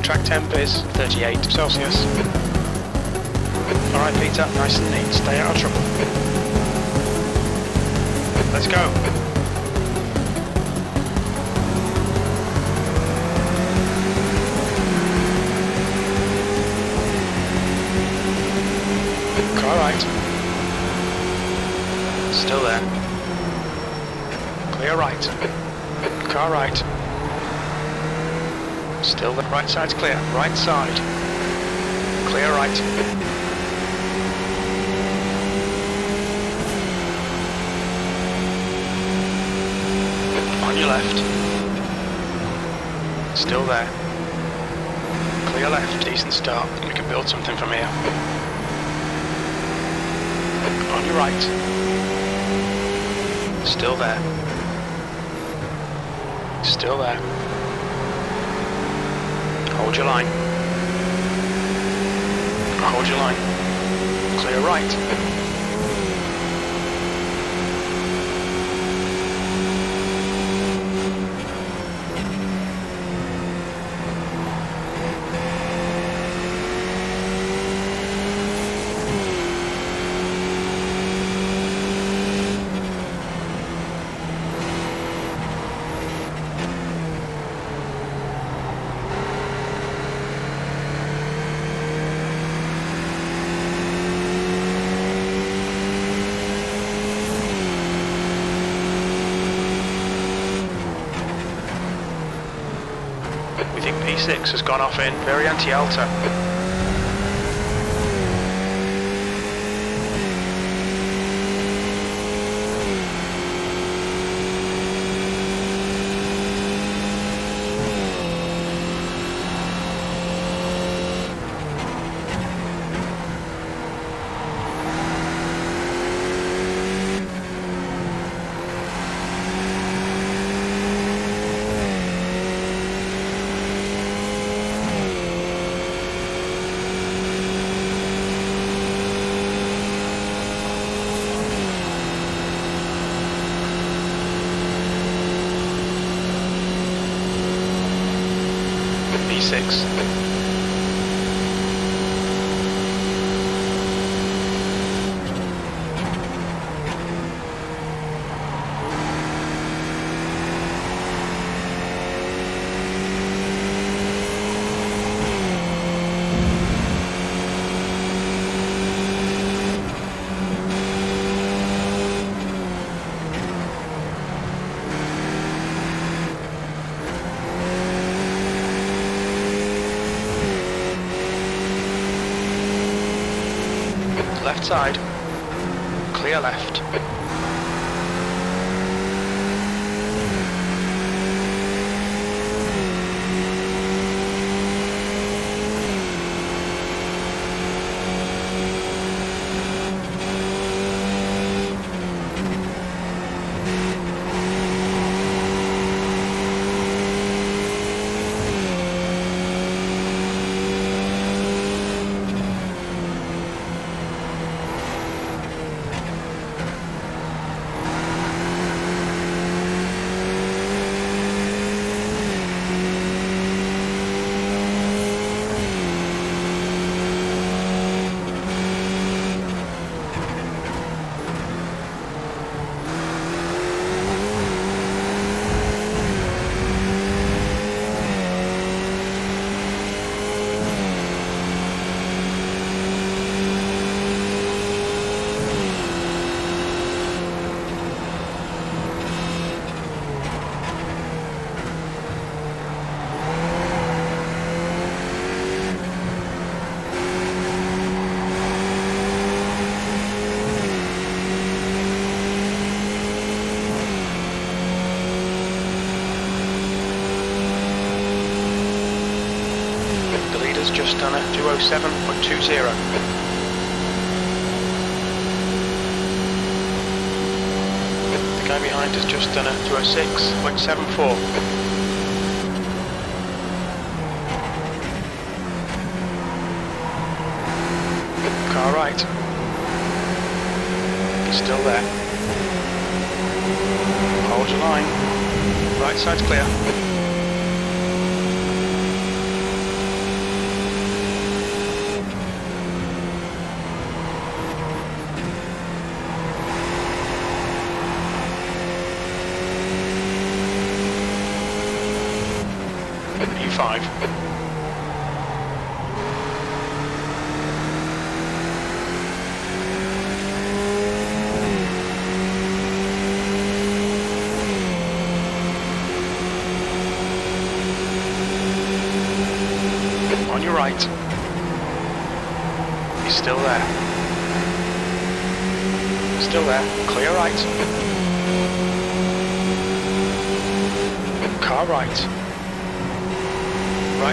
The track temp is 38 Celsius. Alright Peter, nice and neat, stay out of trouble. Let's go. Car right. Still there. Clear right. Car right. Still the right side's clear. Right side. Clear right. On your left. Still there. Clear left, decent start. We can build something from here. On your right. Still there. Still there. Hold your line. Hold your line. Clear right. We P6 has gone off in Variante Alta. P6. Left side. the guy behind has just done a 206.74. Car right. He's still there. Hold your line. Right side's clear. life.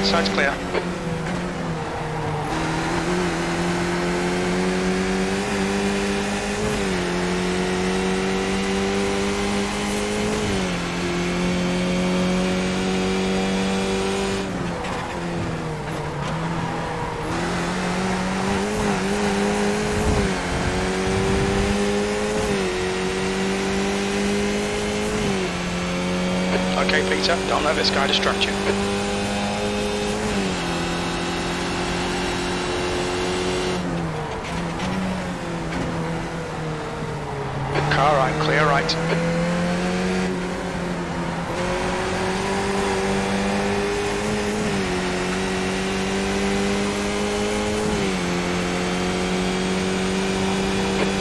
Side's clear. Okay, Peter, don't let this guy distract you. Car right.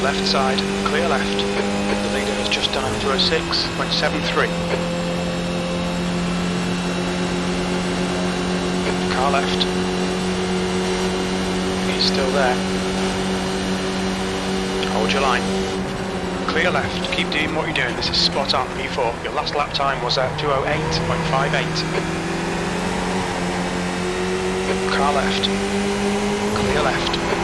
Left side, clear left. The leader has just done a 206, went 7-3. Car left. He's still there. Hold your line. Clear left. Keep doing what you're doing. This is spot on. P4. Your last lap time was at 208.58. Car left. Clear left.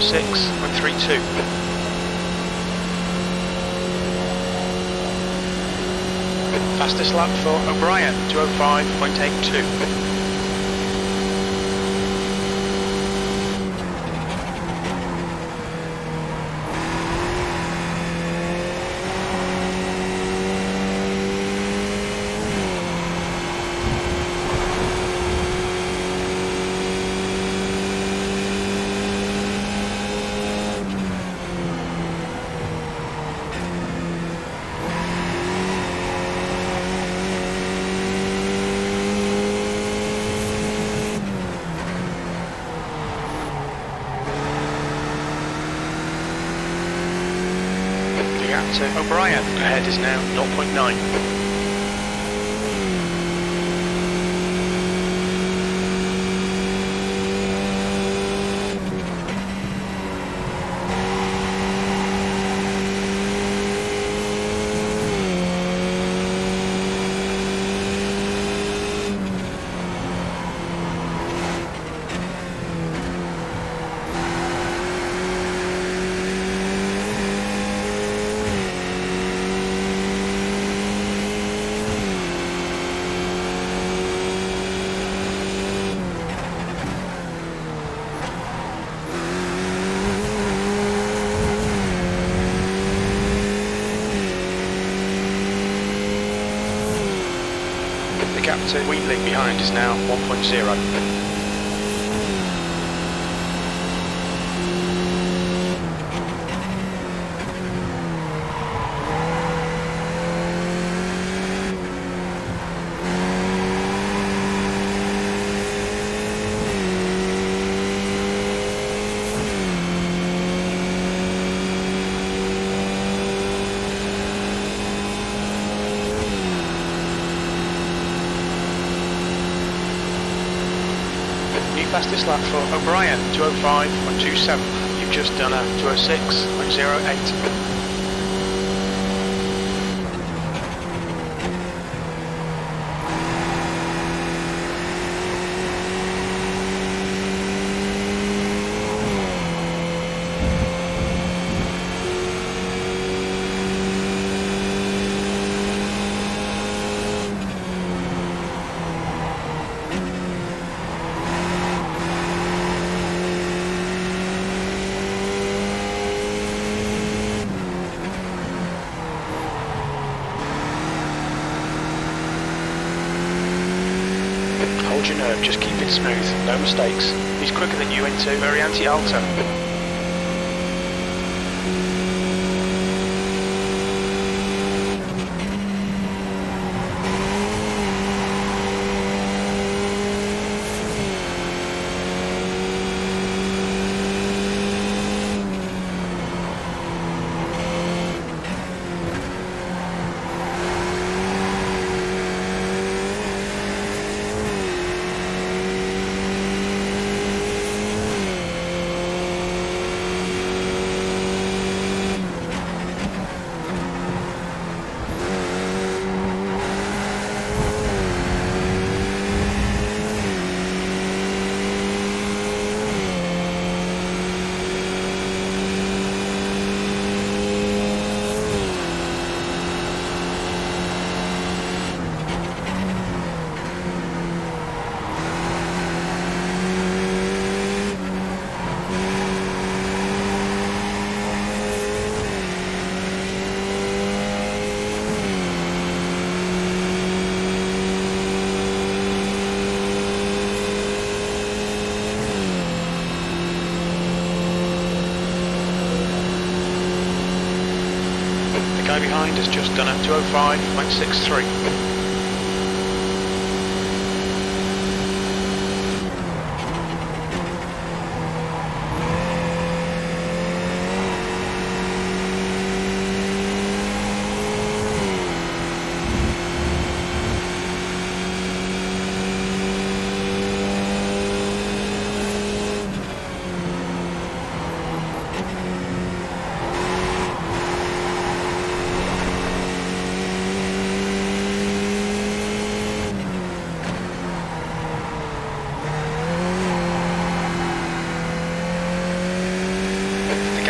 06, we're 3-2. Fastest lap for O'Brien, 205.82. To O'Brien ahead is now 0.9. to Wheatley behind is now 1.0. lap for O'Brien, 205.27. You've just done a 206.08. Hold your nerve, just keep it smooth, no mistakes. He's quicker than you into Variante Alta. guy behind has just done a 205.63.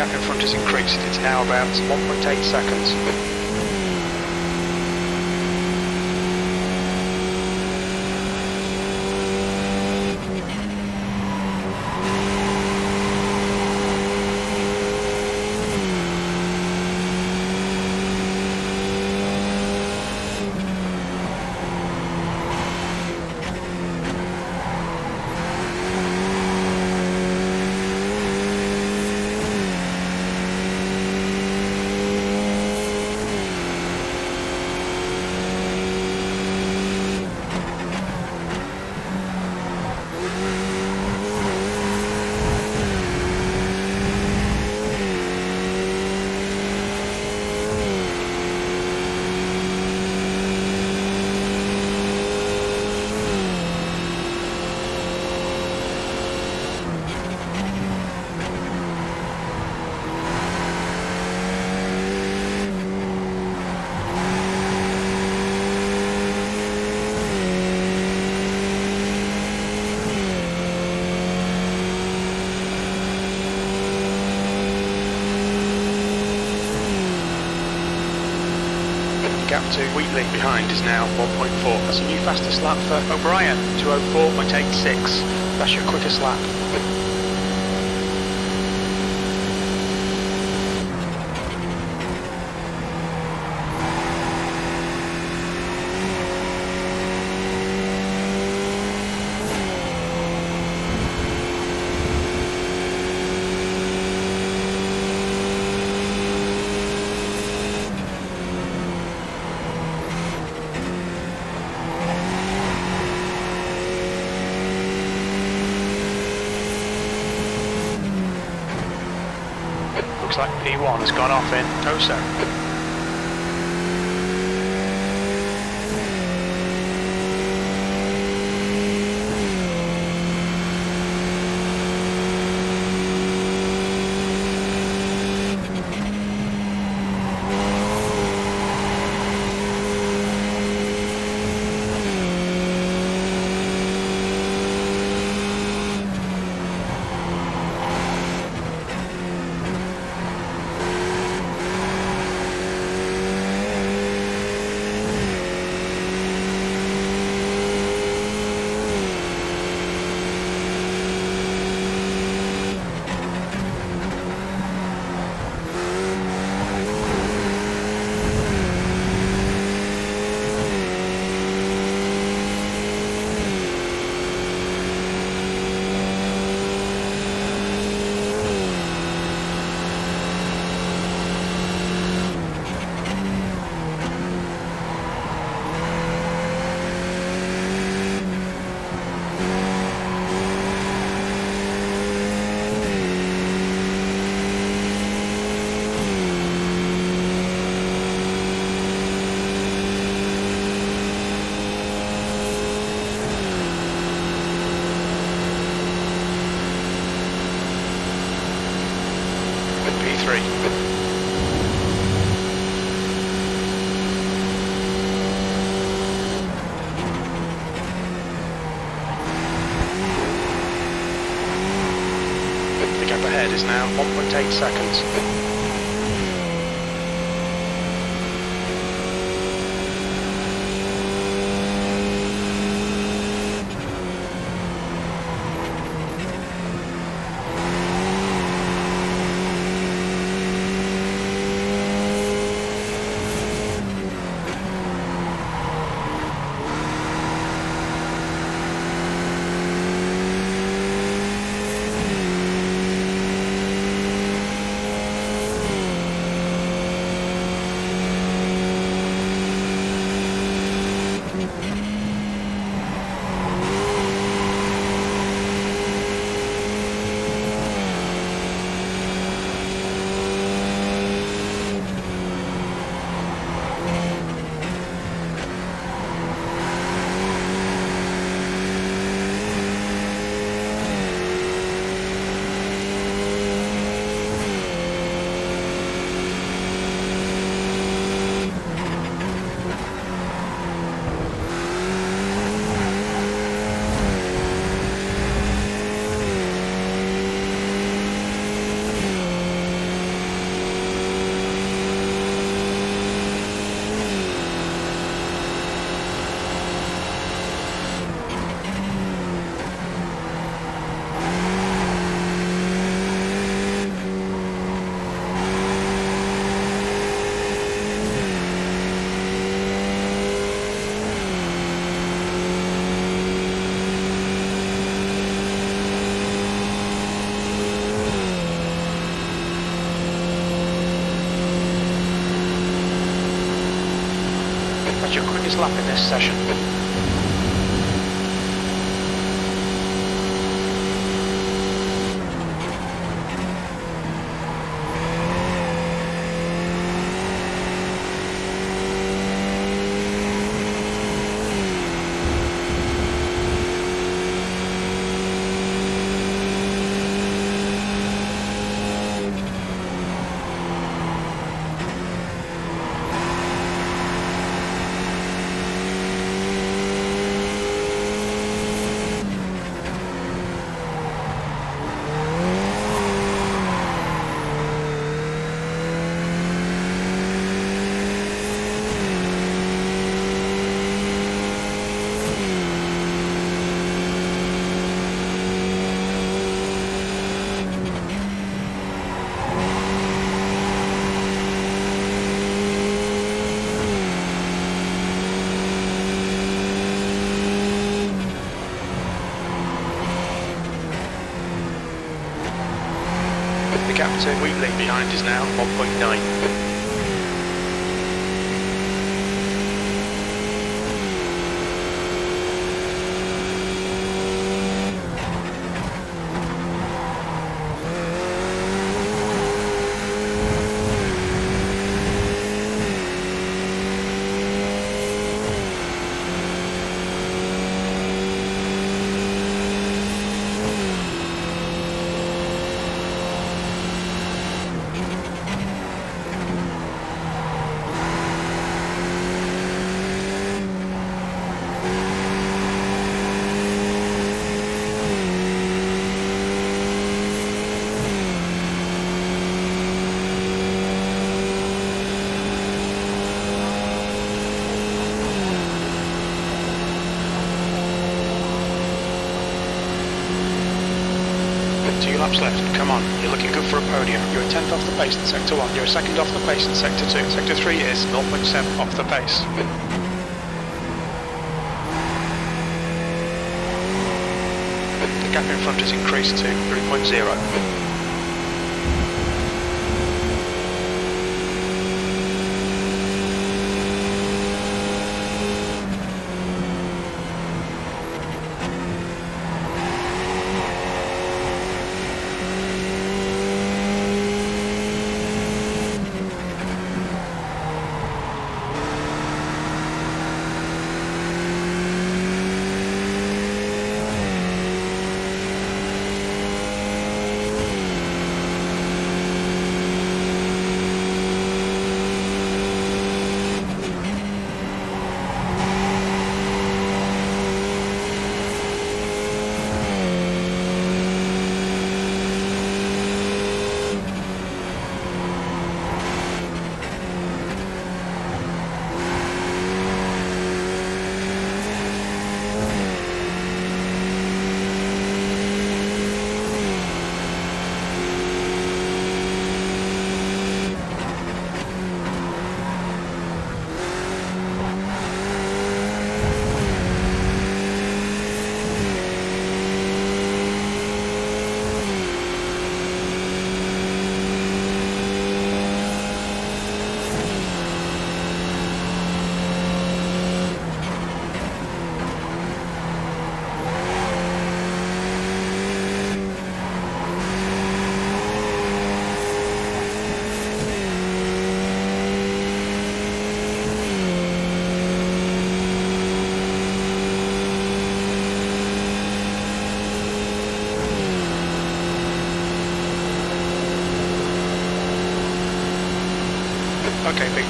gap in front has increased. It's now about 1.8 seconds. To Wheatley behind is now 1.4. That's a new fastest lap for O'Brien, 204.86. That's your quickest lap. Looks like P1 has gone off in is now 1.8 seconds. Lap in this session. to Wheatley behind is now 1.9. laps left. Come on, you're looking good for a podium. You're a 10th off the pace in sector 1. You're a second off the pace in sector 2. Sector 3 is 0.7 off the pace. The gap in front has increased to 3.0.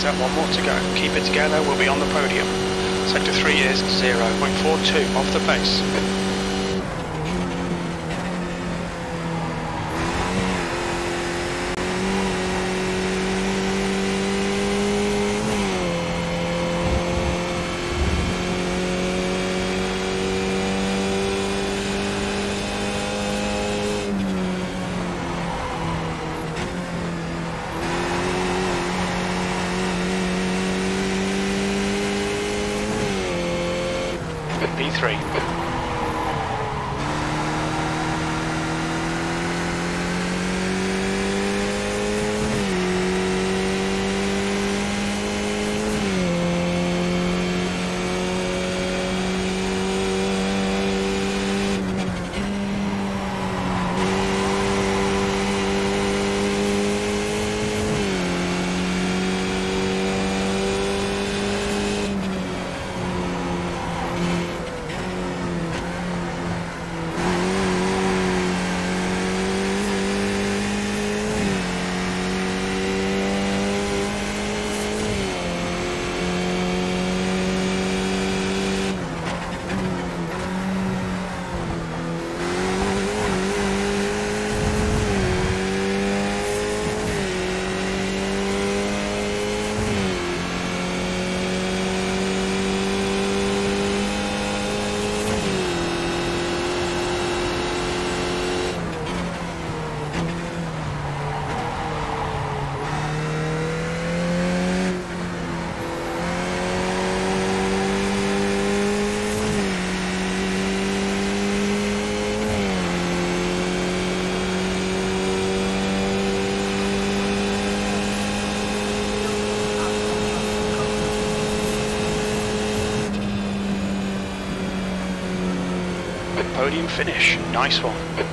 Okay, one more to go. Keep it together, we'll be on the podium. Sector 3 is 0.42 off the pace. P3. Podium finish. Nice one.